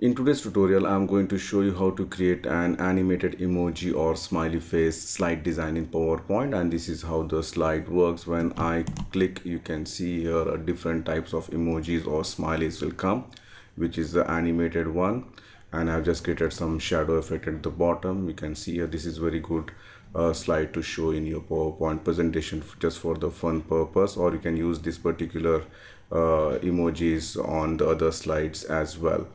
In today's tutorial, I'm going to show you how to create an animated emoji or smiley face slide design in PowerPoint and this is how the slide works. When I click, you can see here different types of emojis or smileys will come, which is the animated one. And I've just created some shadow effect at the bottom. You can see here, this is very good uh, slide to show in your PowerPoint presentation just for the fun purpose or you can use this particular uh, emojis on the other slides as well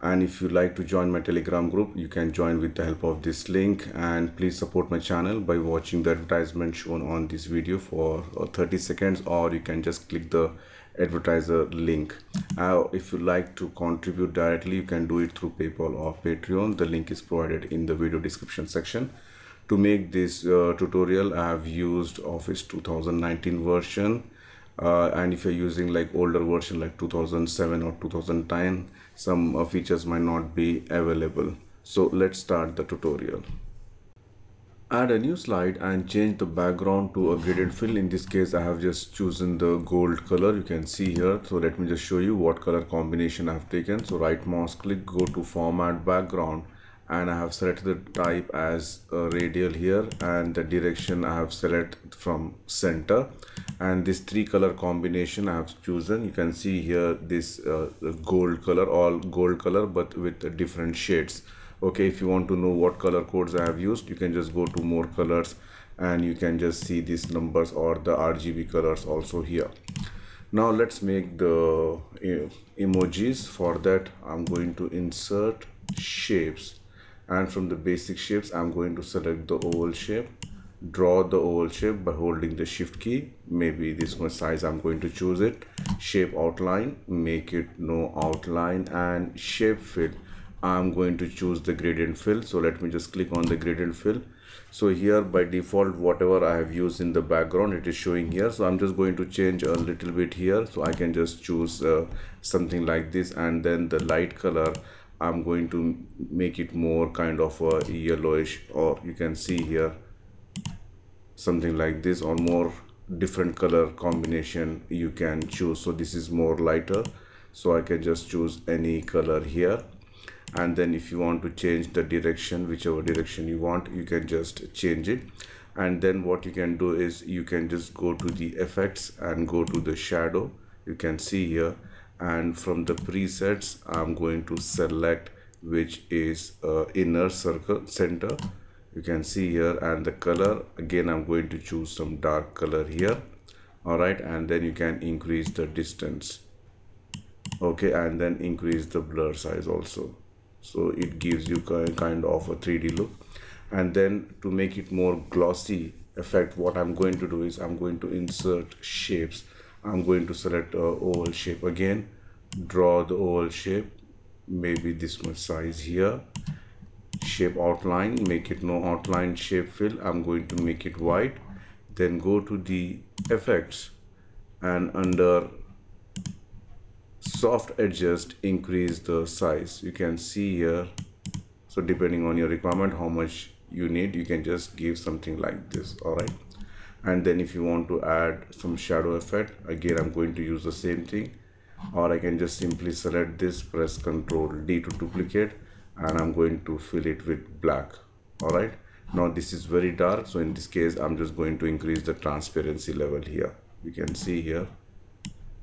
and if you like to join my telegram group you can join with the help of this link. And please support my channel by watching the advertisement shown on this video for uh, 30 seconds or you can just click the advertiser link. Uh, if you like to contribute directly you can do it through paypal or patreon. The link is provided in the video description section. To make this uh, tutorial i have used office 2019 version uh, and if you're using like older version like 2007 or 2010 some uh, features might not be available. So let's start the tutorial. Add a new slide and change the background to a gradient fill. In this case i have just chosen the gold color you can see here. So let me just show you what color combination i have taken. So right mouse click go to format background and I have selected the type as radial here and the direction I have selected from center. And this three color combination I have chosen. You can see here this uh, gold color all gold color but with different shades. Okay if you want to know what color codes I have used you can just go to more colors and you can just see these numbers or the RGB colors also here. Now let's make the uh, emojis. For that I'm going to insert shapes and from the basic shapes I'm going to select the oval shape draw the oval shape by holding the shift key. Maybe this much size I'm going to choose it. Shape outline make it no outline and shape fill. I'm going to choose the gradient fill. So let me just click on the gradient fill. So here by default whatever I have used in the background it is showing here. So I'm just going to change a little bit here. So I can just choose uh, something like this. And then the light color I'm going to make it more kind of a yellowish or you can see here something like this or more different color combination you can choose. So this is more lighter. So I can just choose any color here. And then if you want to change the direction whichever direction you want you can just change it. And then what you can do is you can just go to the effects and go to the shadow. You can see here and from the presets I'm going to select which is uh, inner circle center. You can see here and the color again I'm going to choose some dark color here. Alright and then you can increase the distance. Okay and then increase the blur size also. So it gives you kind of a 3d look. And then to make it more glossy effect what I'm going to do is I'm going to insert shapes I'm going to select a oval shape again. Draw the oval shape maybe this much size here. Shape outline make it no outline shape fill. I'm going to make it white. Then go to the effects and under soft edges increase the size. You can see here so depending on your requirement how much you need you can just give something like this all right and then if you want to add some shadow effect again i'm going to use the same thing. Or i can just simply select this press ctrl d to duplicate and i'm going to fill it with black. All right? Now this is very dark so in this case i'm just going to increase the transparency level here. You can see here.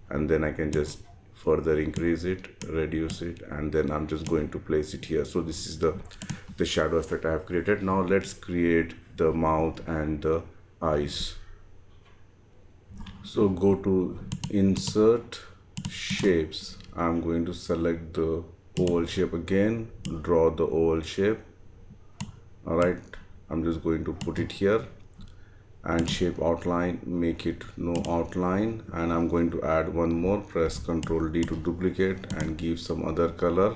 And then i can just further increase it reduce it and then i'm just going to place it here. So this is the the shadow effect i have created. Now let's create the mouth and the eyes. So go to insert shapes. I'm going to select the oval shape again. Draw the oval shape. All right i'm just going to put it here. And shape outline make it no outline. And i'm going to add one more. Press ctrl d to duplicate and give some other color.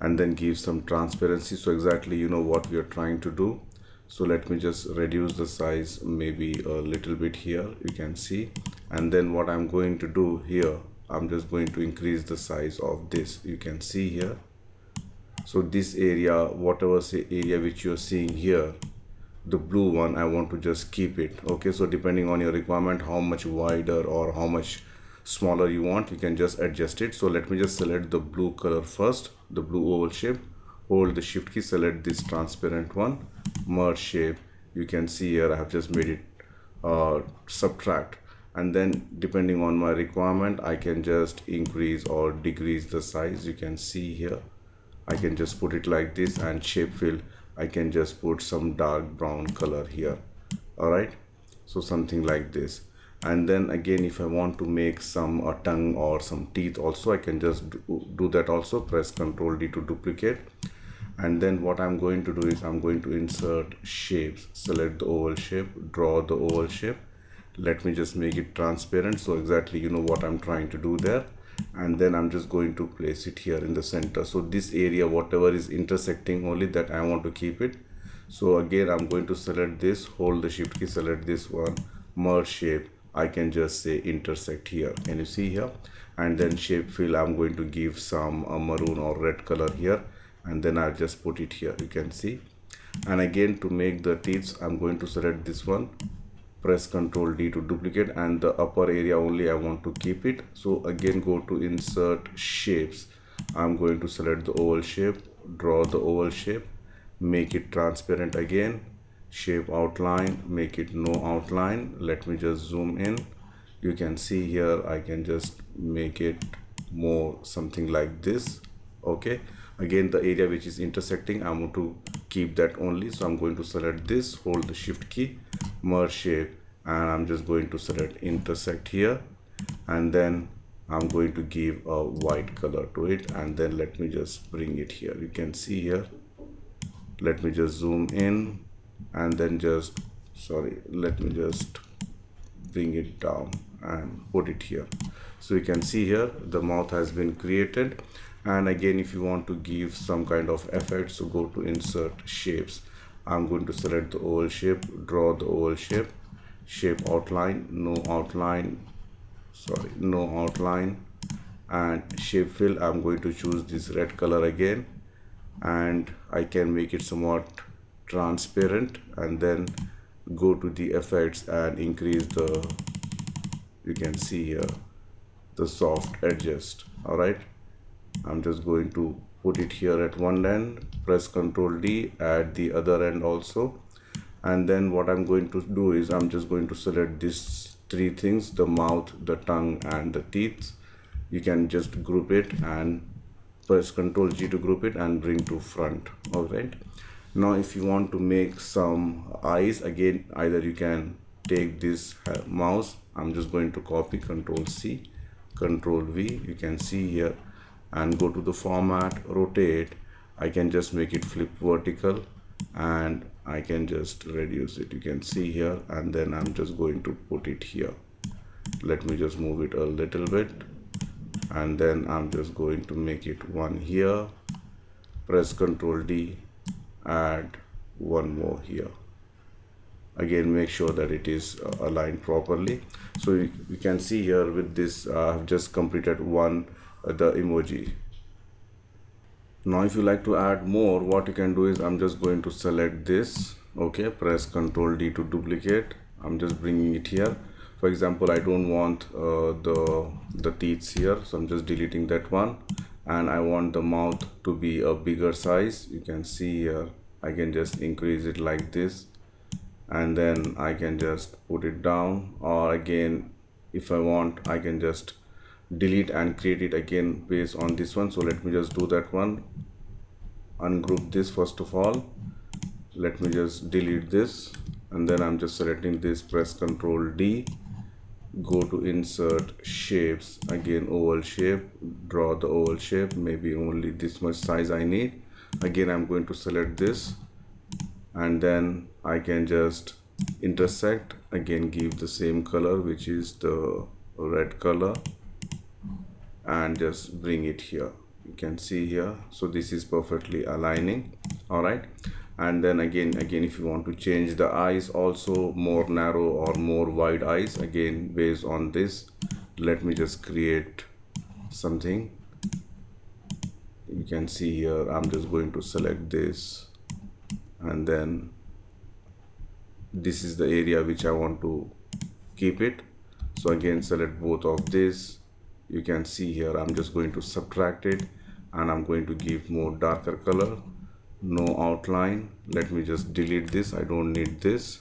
And then give some transparency. So exactly you know what we are trying to do so let me just reduce the size maybe a little bit here you can see. And then what i'm going to do here i'm just going to increase the size of this you can see here. So this area whatever say area which you're seeing here the blue one i want to just keep it okay? So depending on your requirement how much wider or how much smaller you want you can just adjust it. So let me just select the blue color first the blue oval shape hold the shift key select this transparent one. Merge shape. You can see here I have just made it uh, subtract. And then depending on my requirement I can just increase or decrease the size. You can see here. I can just put it like this and shape fill I can just put some dark brown color here. Alright so something like this. And then again if I want to make some a tongue or some teeth also I can just do, do that also. Press ctrl D to duplicate and then what I'm going to do is I'm going to insert shapes. Select the oval shape draw the oval shape. Let me just make it transparent. So exactly you know what I'm trying to do there. And then I'm just going to place it here in the center. So this area whatever is intersecting only that I want to keep it. So again I'm going to select this hold the shift key select this one merge shape. I can just say intersect here. Can you see here? And then shape fill I'm going to give some uh, maroon or red color here and then I'll just put it here. You can see. And again to make the teeth I'm going to select this one. Press ctrl D to duplicate and the upper area only I want to keep it. So again go to insert shapes. I'm going to select the oval shape draw the oval shape make it transparent again shape outline make it no outline. Let me just zoom in. You can see here I can just make it more something like this okay again the area which is intersecting I'm going to keep that only. So I'm going to select this hold the shift key merge shape and I'm just going to select intersect here. And then I'm going to give a white color to it. And then let me just bring it here. You can see here. Let me just zoom in. And then just sorry let me just bring it down and put it here. So you can see here the mouth has been created and again if you want to give some kind of effect so go to insert shapes. I'm going to select the oval shape draw the oval shape shape outline no outline sorry no outline and shape fill. I'm going to choose this red color again and i can make it somewhat transparent and then go to the effects and increase the you can see here the soft edges. All right I'm just going to put it here at one end press ctrl D at the other end also. And then what I'm going to do is I'm just going to select these three things the mouth the tongue and the teeth. You can just group it and press ctrl G to group it and bring to front. All right. Now if you want to make some eyes again either you can take this uh, mouse. I'm just going to copy control C control V. You can see here and go to the format rotate. I can just make it flip vertical and I can just reduce it. You can see here and then I'm just going to put it here. Let me just move it a little bit and then I'm just going to make it one here. Press ctrl D add one more here. Again make sure that it is uh, aligned properly. So you, you, can see here with this uh, I've just completed one the emoji. Now if you like to add more what you can do is i'm just going to select this okay press ctrl d to duplicate. I'm just bringing it here. For example i don't want uh, the the teeth here so i'm just deleting that one. And i want the mouth to be a bigger size. You can see here i can just increase it like this. And then i can just put it down. Or again if i want i can just delete and create it again based on this one. So let me just do that one. Ungroup this first of all. Let me just delete this. And then I'm just selecting this. Press ctrl D. Go to insert shapes. Again oval shape. Draw the oval shape. Maybe only this much size I need. Again I'm going to select this. And then I can just intersect. Again give the same color which is the red color and just bring it here. You can see here. So this is perfectly aligning. All right. And then again again if you want to change the eyes also more narrow or more wide eyes. Again based on this let me just create something. You can see here I'm just going to select this. And then this is the area which I want to keep it. So again select both of this you can see here i'm just going to subtract it and i'm going to give more darker color. No outline. Let me just delete this. I don't need this.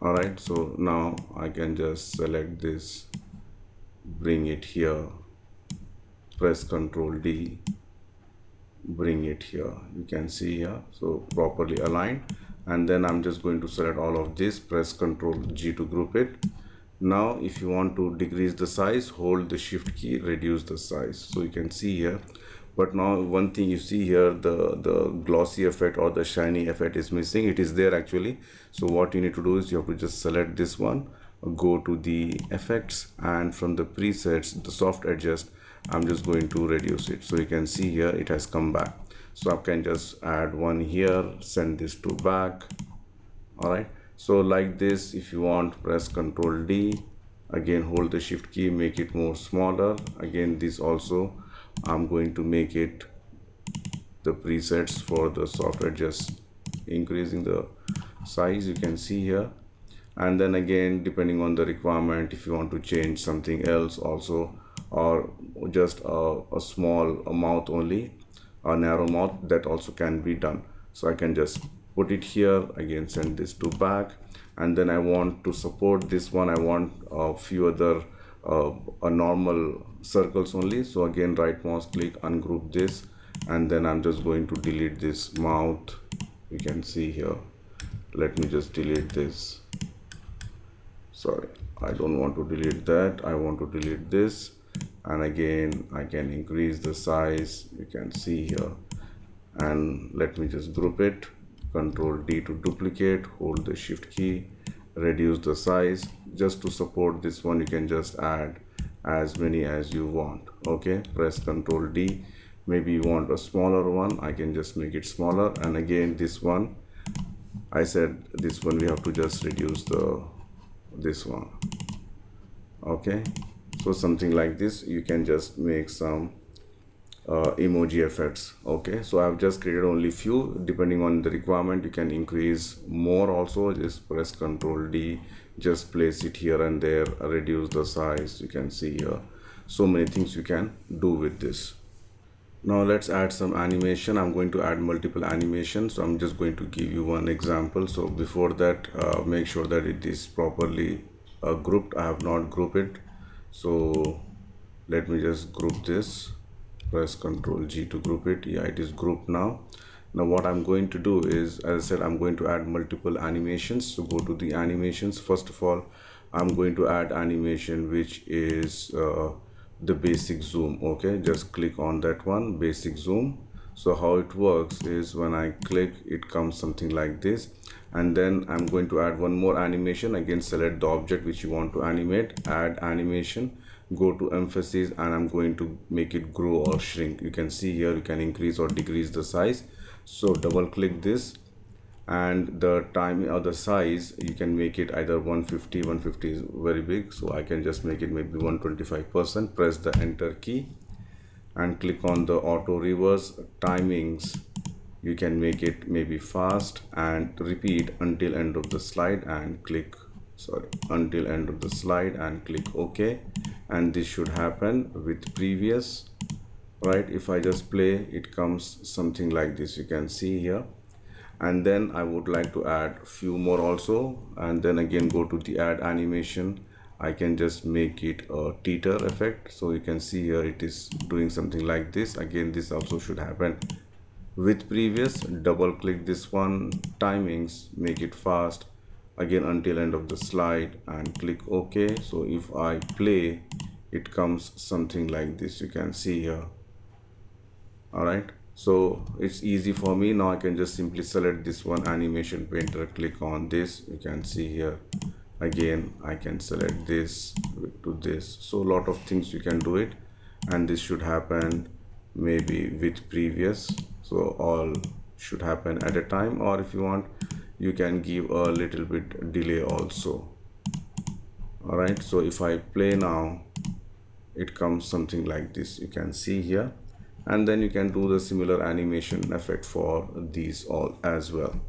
All right so now i can just select this. Bring it here. Press ctrl d. Bring it here. You can see here so properly aligned. And then i'm just going to select all of this. Press ctrl g to group it now if you want to decrease the size hold the shift key reduce the size. So you can see here but now one thing you see here the the glossy effect or the shiny effect is missing. It is there actually. So what you need to do is you have to just select this one go to the effects and from the presets the soft edges i'm just going to reduce it. So you can see here it has come back. So i can just add one here send this to back. All right so like this if you want press ctrl d. Again hold the shift key make it more smaller. Again this also i'm going to make it the presets for the software just increasing the size you can see here. And then again depending on the requirement if you want to change something else also or just a, a small mouth only a narrow mouth that also can be done. So i can just put it here again send this to back. And then I want to support this one. I want a few other uh, a normal circles only. So again right mouse click ungroup this. And then I'm just going to delete this mouth. You can see here. Let me just delete this. Sorry I don't want to delete that. I want to delete this. And again I can increase the size. You can see here. And let me just group it control D to duplicate hold the shift key reduce the size. Just to support this one you can just add as many as you want okay? Press control D. Maybe you want a smaller one I can just make it smaller. And again this one I said this one we have to just reduce the this one okay? So something like this you can just make some uh, emoji effects okay? So i've just created only few. Depending on the requirement you can increase more also. Just press ctrl d just place it here and there reduce the size. You can see here. So many things you can do with this. Now let's add some animation. I'm going to add multiple animations so i'm just going to give you one example. So before that uh, make sure that it is properly uh, grouped. I have not grouped. It so let me just group this press ctrl G to group it. Yeah it is grouped now. Now what I'm going to do is as I said I'm going to add multiple animations. So go to the animations. First of all I'm going to add animation which is uh, the basic zoom. Okay just click on that one basic zoom. So how it works is when I click it comes something like this. And then I'm going to add one more animation. Again select the object which you want to animate. Add animation go to emphasis and I'm going to make it grow or shrink. You can see here you can increase or decrease the size. So double click this and the time or the size you can make it either 150 150 is very big. So I can just make it maybe 125 percent. Press the enter key and click on the auto reverse timings. You can make it maybe fast and repeat until end of the slide and click sorry. Until end of the slide and click ok. And this should happen with previous right? If I just play it comes something like this. You can see here. And then I would like to add few more also. And then again go to the add animation. I can just make it a teeter effect. So you can see here it is doing something like this. Again this also should happen. With previous double click this one. Timings make it fast again until end of the slide and click ok. So if i play it comes something like this. You can see here. All right so it's easy for me. Now i can just simply select this one animation painter. Click on this. You can see here. Again i can select this to this. So a lot of things you can do it. And this should happen maybe with previous. So all should happen at a time. Or if you want you can give a little bit delay also. All right so if i play now it comes something like this. You can see here. And then you can do the similar animation effect for these all as well